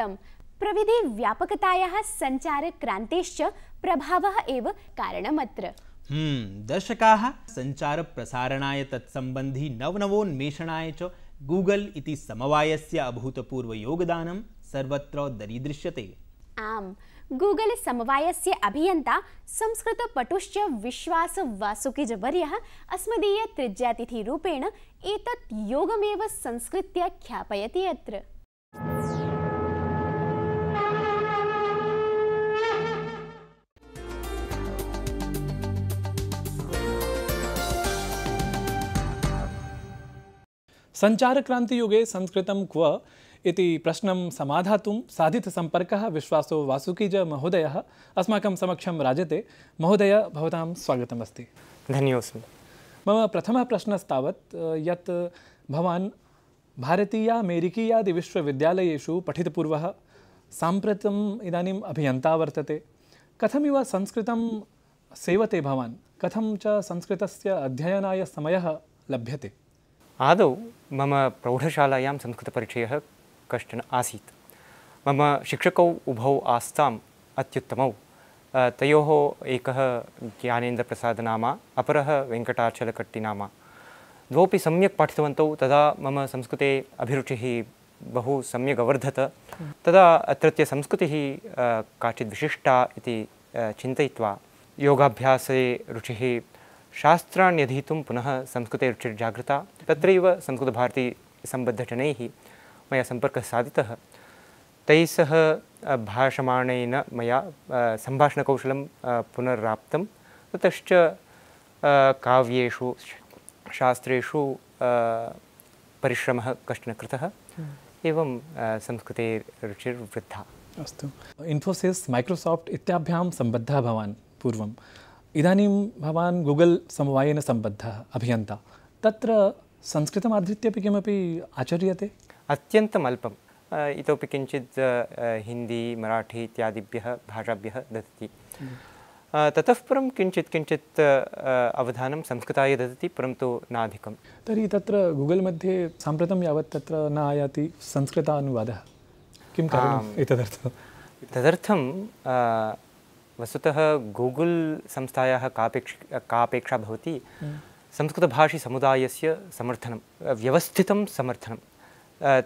प्रविधि व्यापकतायाः सञ्चारक्रान्तेश्च प्रभावः एव कारणमत्र। हम्म, दर्शकाः सञ्चारप्रसारणाय तत्सम्बन्धि नवनवोन्मेषणाय च गूगल् इति समवायस्य अभूतपूर्वयोगदानं सर्वत्र दरीदृश्यते। आम् गूगल् समवायस्य अभियन्ता संस्कृतपटुश्च विश्वासवासुकिजवर्यः अस्मदीयत्रिज्यातिथिरूपेण एतत् योगमेव संस्कृत्य ख्यापयति अत्र। सञ्चारक्रान्तियुगे संस्कृतं क्व इति प्रश्नं समाधातुं साधितसम्पर्कः विश्वासो वासुकीज महोदयः। अस्माकं समक्षं राजते। महोदय भवतां स्वागतमस्ति। धन्योऽस्मि। मम प्रथमः प्रश्नस्तावत् यत् भवान् भारतीयामेरिकीयादिविश्वविद्यालयेषु पठितपूर्वः साम्प्रतम् इदानीम् अभियन्ता वर्तते। कथमिव संस्कृतं सेवते भवान्? कथं च संस्कृतस्य अध्ययनाय समयः लभ्यते? आदौ मम प्रौढशालायां संस्कृतपरिचयः कश्चन आसीत्। मम शिक्षकौ उभौ आस्ताम् अत्युत्तमौ। तयोः एकः ज्ञानेन्द्रप्रसादनामा, अपरः वेङ्कटाचलकट्टिनामा। द्वौपि सम्यक् पाठितवन्तौ, तदा मम संस्कृते अभिरुचिः बहु सम्यक् अवर्धत। तदा अत्रत्य संस्कृतिः काचित् विशिष्टा इति चिन्तयित्वा योगाभ्यासे रुचिः शास्त्राण्यधीतुं पुनः संस्कृते रुचिर्जागृता तत्रैव संस्कृतभारतीसम्बद्धजनैः मया सम्पर्कः साधितः। तैः सह भाषमाणेन मया सम्भाषणकौशलं पुनराप्तं ततश्च काव्येषु शास्त्रेषु परिश्रमः कश्चन कृतः। एवं संस्कृते रुचिर्वृद्धा। अस्तु। इन्फोसिस् मैक्रोसाफ्ट् इत्याभ्यां सम्बद्धः भवान् पूर्वम् इदानीं भवान् गूगल् समवायेन सम्बद्धः अभियन्ता। तत्र संस्कृतमाधृत्य अपि किमपि आचर्यते? अत्यन्तम् अल्पम्। इतोपि किञ्चित् हिंदी मराठी इत्यादिभ्यः भाषाभ्यः ददति। ततः परं किञ्चित् किञ्चित् अवधानं संस्कृताय ददति परन्तु नाधिकं तर्हि तत्र गूगल् मध्ये साम्प्रतं यावत् तत्र न आयाति संस्कृतानुवादः। किं कारणम् एतदर्थं तदर्थं वस्तुतः गूगल् संस्थायाः कापेक्ष कापेक्षा भवति। संस्कृतभाषीसमुदायस्य समर्थनं व्यवस्थितं समर्थनं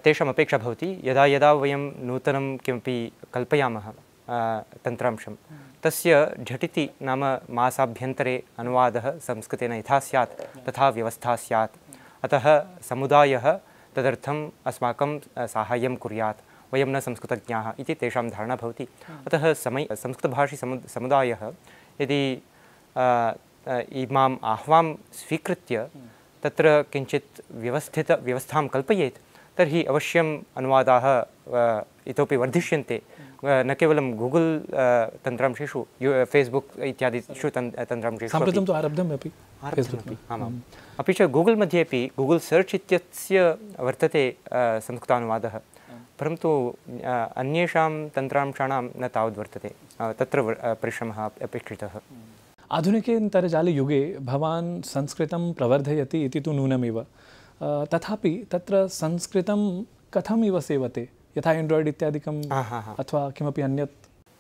तेषाम् अपेक्षा भवति। यदा यदा वयं नूतनं किमपि कल्पयामः तन्त्रांशं तस्य झटिति नाम मासाभ्यन्तरे अनुवादः संस्कृतेन यथा स्यात् तथा व्यवस्था स्यात्। अतः समुदायः तदर्थम् अस्माकं साहाय्यं कुर्यात्। वयं न संस्कृतज्ञाः इति तेषां धारणा भवति। अतः समय संस्कृतभाषी समु समुदायः यदि इमाम् आह्वां स्वीकृत्य तत्र किञ्चित् व्यवस्थितव्यवस्थां कल्पयेत् तर्हि अवश्यम् अनुवादाः इतोपि वर्धिष्यन्ते। न केवलं गूगल् तन्त्रांशेषु यु फेस्बुक् इत्यादिषु तन् तन्त्रांशेषु अपि। तु आरब्धम् अपि आमाम्। अपि च गूगल् मध्ये अपि गूगल् सर्च् इत्यस्य वर्तते संस्कृतानुवादः। परन्तु अन्येषां तन्त्रांशाणां न तावद् वर्तते। अ, तत्र परिश्रमः अप- अपेक्षितः। आधुनिकेन्तर्जालयुगे भवान् संस्कृतं प्रवर्धयति इति तु नूनमेव तथापि तत्र संस्कृतं कथमिव सेवते? यथा एण्ड्राय्ड् इत्यादिकं हा। अथवा किमपि अन्यत्?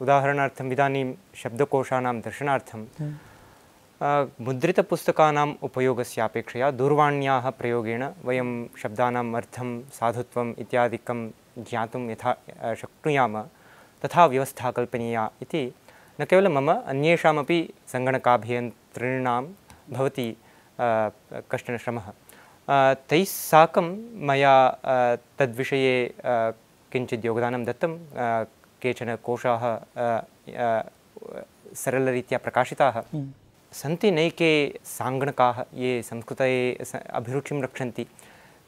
उदाहरणार्थम् इदानीं शब्दकोशानां दर्शनार्थं अ, मुद्रितपुस्तकानाम् उपयोगस्यापेक्षया दूरवाण्याः प्रयोगेण वयं शब्दानाम् अर्थं साधुत्वम् इत्यादिकं ज्ञातुं यथा शक्नुयाम तथा व्यवस्था कल्पनीया इति न केवलं मम अन्येषामपि सङ्गणकाभियन्त्रिणां भवति कश्चन श्रमः। अ, तैः साकं मया तद्विषये किञ्चित् योगदानं दत्तं केचन कोशाः सरलरीत्या प्रकाशिताः। सन्ति नैके साङ्गणकाः ये संस्कृते अभिरुचिं रक्षन्ति।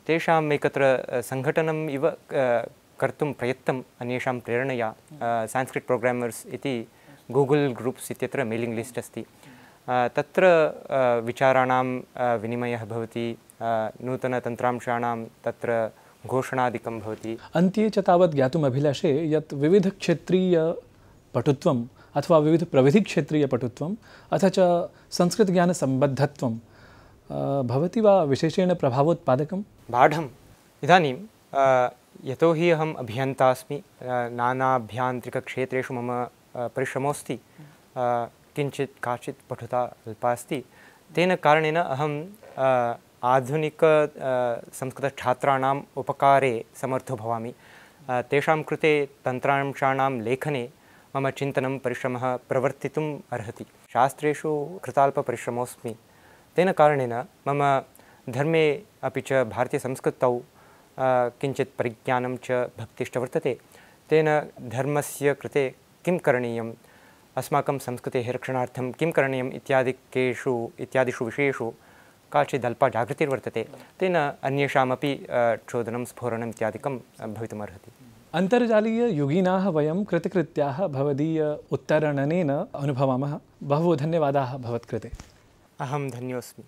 तेषाम् एकत्र सङ्घटनम् इव कर्तुं प्रयत्नम् अन्येषां प्रेरणया सान्स्क्रिट् प्रोग्रामर्स् इति गूगल् ग्रूप्स् इत्यत्र मेलिङ्ग् लिस्ट् अस्ति। तत्र विचाराणां विनिमयः भवति नूतनतन्त्रांशाणां तत्र घोषणादिकं भवति। अन्त्ये च तावत् ज्ञातुम् अभिलषे यत् विविधक्षेत्रीयपटुत्वम् अथवा विविधप्रविधिक्षेत्रीयपटुत्वम् अथ च संस्कृतज्ञानसम्बद्धत्वं भवति वा विशेषेण प्रभावोत्पादकं बाढम्। इदानीं अ, यतोहि अहम् अभियन्ता अस्मि नानाभ्यान्त्रिकक्षेत्रेषु मम परिश्रमोऽस्ति किञ्चित् काचित् पठुता अल्पा तेन कारणेन अहं आधुनिक संस्कृतछात्राणाम् उपकारे समर्थो भवामि। तेषां कृते तन्त्रांशाणां लेखने मम चिन्तनं परिश्रमः प्रवर्तितुम् अर्हति। शास्त्रेषु कृताल्पपरिश्रमोऽस्मि। तेन कारणेन मम धर्मे अपि च भारतीयसंस्कृतौ किञ्चित् परिज्ञानं च भक्तिश्च वर्तते। तेन धर्मस्य कृते किं करणीयम्? अस्माकं संस्कृतेः रक्षणार्थं किं करणीयम्? इत्यादिकेषु इत्यादिषु विषयेषु काचिदल्पा जागृतिर्वर्तते। तेन अन्येषामपि चोदनं स्फोरणम् इत्यादिकं भवितुमर्हति। अन्तर्जालीययुगिनाः वयं कृतकृत्याः भवदीय उत्तरणनेन अनुभवामः। बहवो धन्यवादाः भवत्कृते। अहं धन्योऽस्मि।